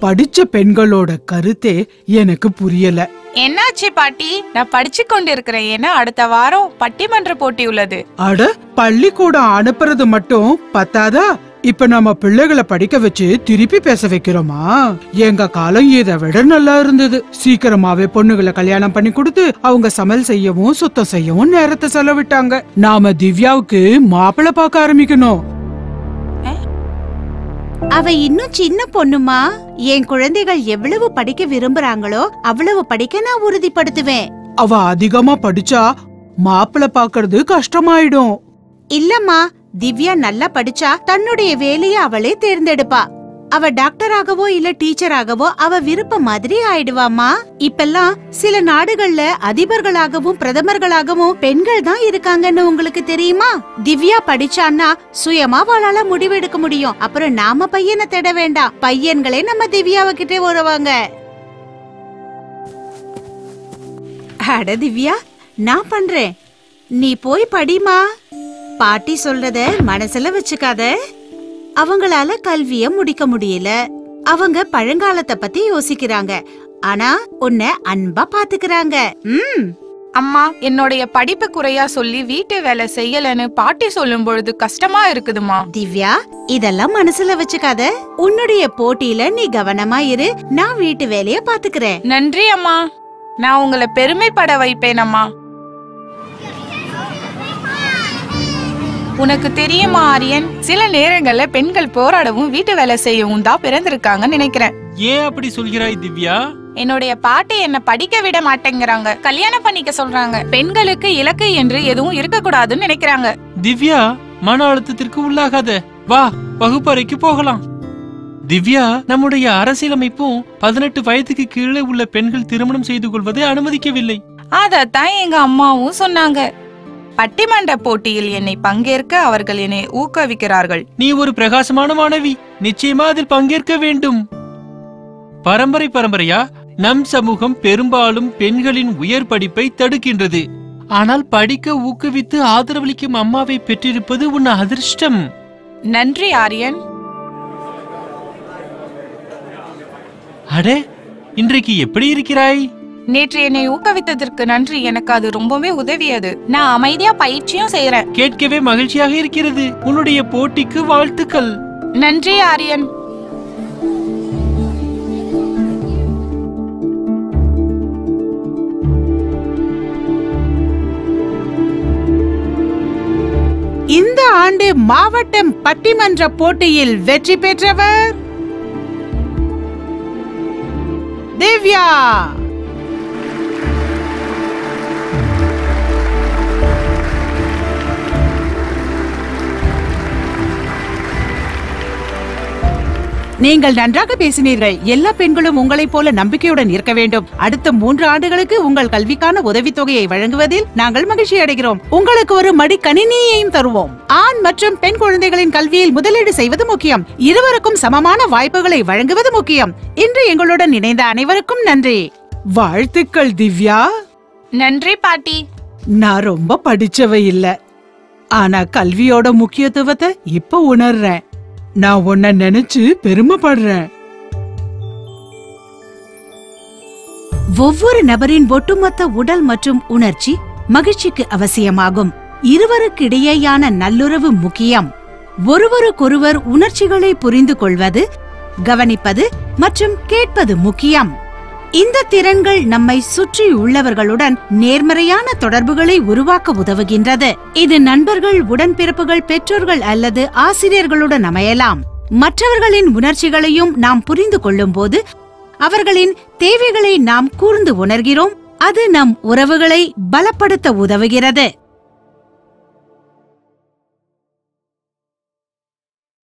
படிச்ச பெண்களோட கருத்தே எனக்கு புரியல. என்னாச்சு பாட்டி? நான் படிச்சு கொண்டிருக்கிறேன் ஏன்னா அடுத்த வாரம் பட்டிமன்ற போட்டி உள்ளது. அட பள்ளிக்கூடம் அனுப்புறது மட்டும் பத்தாதா? இப்ப நம்ம பிள்ளைகளை படிக்க வச்சு திருப்பி பேச வைக்கிறோமா? எங்க காலம் இதை விட நல்லா இருந்தது. சீக்கிரமாவே பொண்ணுகளை கல்யாணம் பண்ணி கொடுத்து அவங்க சமையல் செய்யவும் சுத்தம் செய்யவும் நேரத்தை செலவிட்டாங்க. நாம திவ்யாவுக்கு மாப்பிள்ளை பார்க்க ஆரம்பிக்கணும். அவ இன்னும் சின்ன பொண்ணுமா? என் குழந்தைகள் எவ்வளவு படிக்க விரும்புறாங்களோ அவ்வளவு படிக்க நான் உறுதிப்படுத்துவேன். அவ அதிகமா படிச்சா மாப்பிள்ளை பாக்குறது கஷ்டமாயிடும். இல்லம்மா திவ்யா நல்லா படிச்சா தன்னுடைய வேலைய அவளே தேர்ந்தெடுப்பா. அவ டாக்டராகவோ இல்ல டீச்சராகவோ அவ விருப்ப மாதிரி ஆயிடுவாமா இப்பெல்லாம் சில நாடுகள்ல அதிபர்களாகவும் பிரதமர்களாகவும் பெண்கள் தான் இருக்காங்கன்னு உங்களுக்கு தெரியுமா? திவ்யா படிச்சான்னா சுயமா அவளால முடிவெடுக்க முடியும். அப்புறம் நாம பையனை தேட வேண்டாம். பையன்களே நம்ம திவ்யாவ கிட்டே வருவாங்க. அட திவ்யா நான் பண்றேன். நீ போய் படிமா பாட்டி சொல்றத மனசுல வச்சுக்காத. அவங்களால கல்விய முடிக்க முடியல. அவங்க பழங்காலத்தை பத்தி யோசிக்கிறாங்க. ஆனா உன்னை அன்பா பாத்துக்கறாங்க. ம். அம்மா என்னுடைய படிப்பு குறையா சொல்லி வீட்டு வேலை செய்யலன்னு பாட்டி சொல்லும் பொழுது கஷ்டமா இருக்குதுமா திவ்யா இதெல்லாம் மனசுல வச்சுக்காத. உன்னுடைய போட்டியில நீ கவனமா இரு. நான் வீட்டு வேலைய பாத்துக்கிறேன். நன்றி அம்மா. நான் உங்களை பெருமைப்பட வைப்பேன் அம்மா உனக்கு தெரியுமா ஆரியன்? சில நேரங்கள்ல பெண்கள் போராடவும் வீட்டு வேலை செய்யவும் தான் பிறந்திருக்காங்கன்னு நினைக்கிறேன். ஏன் அப்படி சொல்கிறாய் திவ்யா? என்னுடைய பாட்டி என்ன படிக்க விட மாட்டேங்கிறாங்க. கல்யாணம் பண்ணிக்க சொல்றாங்க. பெண்களுக்கு இலக்கு என்று எதுவும் இருக்கக்கூடாதுன்னு நினைக்கிறாங்க. திவ்யா மன அழுத்தத்திற்கு உள்ளாகாத. வா வகுப்பறைக்கு போகலாம். திவ்யா நம்முடைய அரசியலமைப்பும் பதினெட்டு வயதுக்கு கீழே உள்ள பெண்கள் திருமணம் செய்து கொள்வதை அனுமதிக்கவில்லை. அதத்தான் எங்க அம்மாவும் சொன்னாங்க. பட்டிமன்ற போட்டியில் என்னை பங்கேற்க அவர்கள் என்னை ஊக்குவிக்கிறார்கள். நீ ஒரு பிரகாசமான மாணவி. நிச்சயமா அதில் பங்கேற்க வேண்டும். பரம்பரை பரம்பரையா? நம் சமூகம் பெரும்பாலும் பெண்களின் உயர் படிப்பை தடுக்கின்றது. ஆனால் படிக்க ஊக்குவித்து ஆதரவளிக்கும் அம்மாவை பெற்றிருப்பது உன் அதிர்ஷ்டம். நன்றி ஆரியன். அடே இன்றைக்கு எப்படி இருக்கிறாய்? நேற்று என்னை ஊக்குவித்ததற்கு நன்றி. எனக்கு அது ரொம்பவே உதவியது. நான் அமைதியா பயிற்சியும் செய்யறேன் கேட்கவே மகிழ்ச்சியாக இருக்கிறது. உன்னுடைய போட்டிக்கு வாழ்த்துக்கள். நன்றி ஆரியன். இந்த ஆண்டு மாவட்டம் பட்டிமன்ற போட்டியில் வெற்றி பெற்றவர் திவ்யா. நீங்கள் நன்றாக பேசினீர்கள். எல்லா பெண்களும் உங்களைப் போல நம்பிக்கையுடன் இருக்க வேண்டும். அடுத்த மூன்று ஆண்டுகளுக்கு உங்கள் கல்விக்கான உதவித்தொகையை வழங்குவதில் நாங்கள் மகிழ்ச்சி அடைகிறோம். உங்களுக்கு ஒரு மடி கணினியையும் தருவோம். ஆண் மற்றும் பெண் குழந்தைகளின் கல்வியில் முதலீடு செய்வது முக்கியம். இருவருக்கும் சமமான வாய்ப்புகளை வழங்குவது முக்கியம். இன்று எங்களுடன் இணைந்த அனைவருக்கும் நன்றி. வாழ்த்துக்கள் திவ்யா. நன்றி பாட்டி. நான் ரொம்ப படிச்சவ இல்ல. ஆனா கல்வியோட முக்கியத்துவத்தை இப்ப உணர்றேன். நான் உன்னை நினைச்சு பெருமைப்படுறேன். ஒவ்வொரு நபரின் ஒட்டுமொத்த உடல் மற்றும் உணர்ச்சி மகிழ்ச்சிக்கு அவசியமாகும். இருவருக்கிடையேயான நல்லுறவு முக்கியம். ஒருவருக்கொருவர் உணர்ச்சிகளை புரிந்து கொள்வது கவனிப்பது மற்றும் கேட்பது முக்கியம். இந்த திறன்கள் நம்மை சுற்றி உள்ளவர்களுடன் நேர்மறையான தொடர்புகளை உருவாக்க உதவுகின்றது. இது நண்பர்கள் உடன்பிறப்புகள் பெற்றோர்கள் அல்லது ஆசிரியர்களுடன் அமையலாம். மற்றவர்களின் உணர்ச்சிகளையும் நாம் புரிந்து கொள்ளும்போது அவர்களின் தேவைகளை நாம் கூர்ந்து உணர்கிறோம். அது நம் உறவுகளை பலப்படுத்த உதவுகிறது.